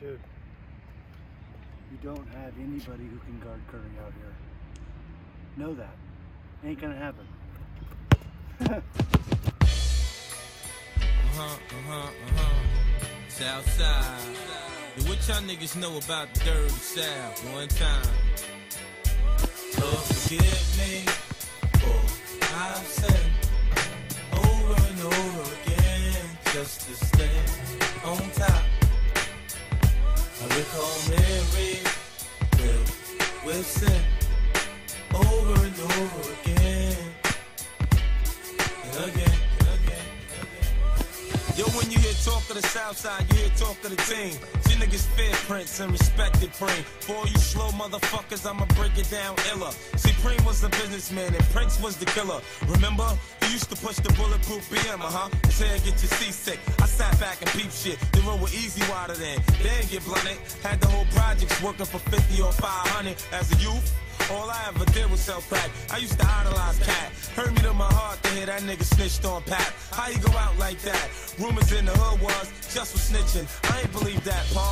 Dude, you don't have anybody who can guard Curry out here. Know that. Ain't gonna happen. Uh-huh, uh-huh, uh-huh. Southside. Yeah, what y'all niggas know about the dirty South? One time. Lord, forgive me for I've said over and over again just to filled talk of the South Side, you hear talk of the team. See niggas fear Prince and respected Preme. For you slow motherfuckers, I'ma break it down iller. See, was the businessman and Prince was the killer. Remember? He used to push the bulletproof BM, uh-huh. Head get you seasick. I sat back and peep shit. The road was easy wider then. They didn't get blunted. Had the whole projects working for 50 or 500 as a youth. All I ever did was sell crack. I used to idolize Cat. Hurt me to my heart to hear that nigga snitched on Pat. How you go out like that? Rumors in the hood was just for snitching. I ain't believe that, Paul.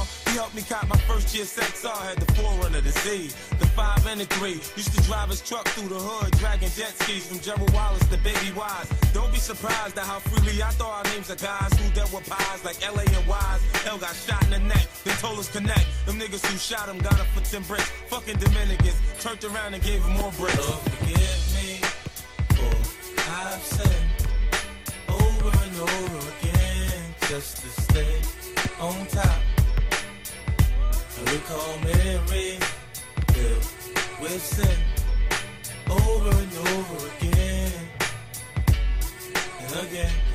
He helped me cop my first year XR. Had the forerunner, to see the five and the three. Used to drive his truck through the hood, dragging jet skis from Gerald Wallace to Baby Wise. Don't be surprised at how freely I throw our names of guys who dealt with pies like LA and Wise. L got shot in the neck, then told us connect. Them niggas who shot him got up for 10 bricks. Fucking Dominicans turned around and gave him more bricks. Lord, forgive me for I've said over and over again just to stay on top. I recall Mary with sin over and over again. and again.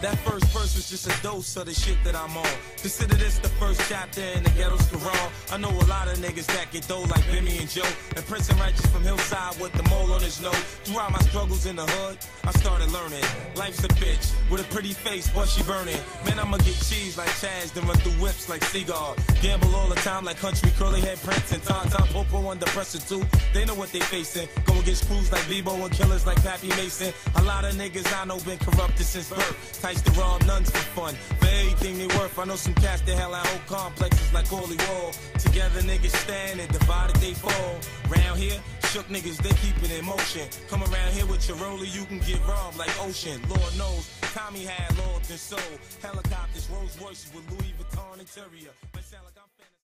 That first verse was just a dose of the shit that I'm on. Consider this the first chapter in the ghetto's Quran. I know a lot of niggas that get dough like Bimmy and Joe. And Prince and Righteous from Hillside with the mole on his nose. Throughout my struggles in the hood, I started learning. Life's a bitch with a pretty face, but she burning. Man, I'ma get cheese like Chaz, then run through whips like Seagull. Gamble all the time like country curly head Prince and Tom Tom Popo under pressure too. They know what they facing. Go against crews like Bebo and killers like Pappy Mason. A lot of niggas I know been corrupted since birth. To rob nuns for fun. For everything they worth, I know some cats that hell out whole complexes like Holy Wall. Together niggas stand and divided they fall. Round here, shook niggas, they keep it in motion. Come around here with your roller, you can get robbed like Ocean. Lord knows, Tommy had Lord and soul. Helicopters, Rolls Royces with Louis Vuitton interior.